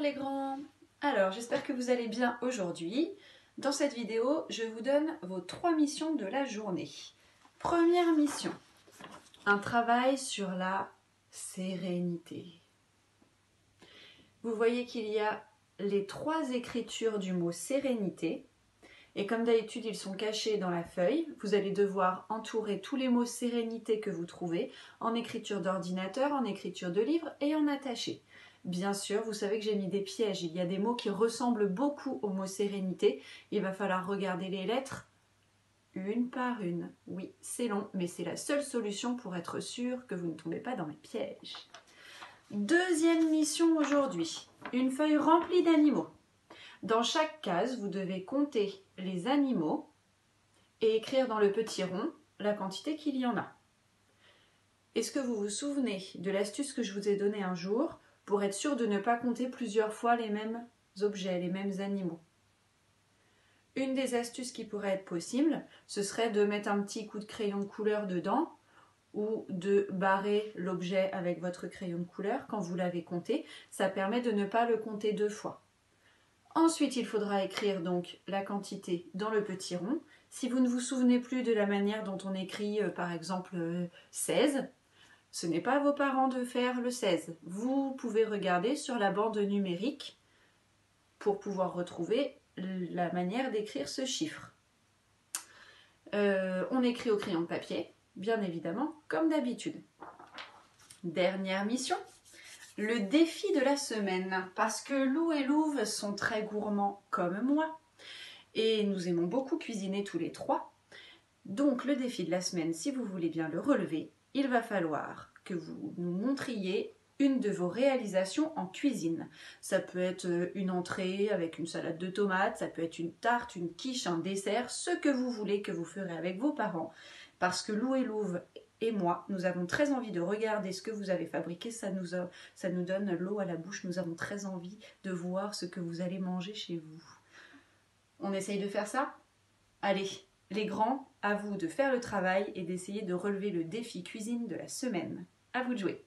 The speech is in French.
Les grands Alors j'espère que vous allez bien aujourd'hui. Dans cette vidéo, je vous donne vos trois missions de la journée. Première mission, un travail sur la sérénité. Vous voyez qu'il y a les trois écritures du mot sérénité. Et comme d'habitude, ils sont cachés dans la feuille. Vous allez devoir entourer tous les mots sérénité que vous trouvez en écriture d'ordinateur, en écriture de livre et en attaché. Bien sûr, vous savez que j'ai mis des pièges. Il y a des mots qui ressemblent beaucoup au mot sérénité. Il va falloir regarder les lettres une par une. Oui, c'est long, mais c'est la seule solution pour être sûr que vous ne tombez pas dans mes pièges. Deuxième mission aujourd'hui, une feuille remplie d'animaux. Dans chaque case, vous devez compter les animaux et écrire dans le petit rond la quantité qu'il y en a. Est-ce que vous vous souvenez de l'astuce que je vous ai donnée un jour? Pour être sûr de ne pas compter plusieurs fois les mêmes objets, les mêmes animaux Une des astuces qui pourrait être possible, ce serait de mettre un petit coup de crayon de couleur dedans ou de barrer l'objet avec votre crayon de couleur quand vous l'avez compté. Ça permet de ne pas le compter deux fois. Ensuite, il faudra écrire donc la quantité dans le petit rond. Si vous ne vous souvenez plus de la manière dont on écrit euh, par exemple 16, euh, ce n'est pas à vos parents de faire le 16. Vous pouvez regarder sur la bande numérique pour pouvoir retrouver la manière d'écrire ce chiffre. Euh, on écrit au crayon de papier, bien évidemment, comme d'habitude. Dernière mission, le défi de la semaine, parce que Lou et Louve sont très gourmands comme moi, et nous aimons beaucoup cuisiner tous les trois. Donc le défi de la semaine, si vous voulez bien le relever, il va falloir que vous nous montriez une de vos réalisations en cuisine. Ça peut être euh, une entrée avec une salade de tomates, ça peut être une tarte, une quiche, un dessert, ce que vous voulez que vous ferez avec vos parents. Parce que Lou et Louve et moi, nous avons très envie de regarder ce que vous avez fabriqué. Ça nous, ça nous donne l'eau à la bouche. Nous avons très envie de voir ce que vous allez manger chez vous. On essaye de faire ça? Allez, les grands, à vous de faire le travail et d'essayer de relever le défi cuisine de la semaine. À vous de jouer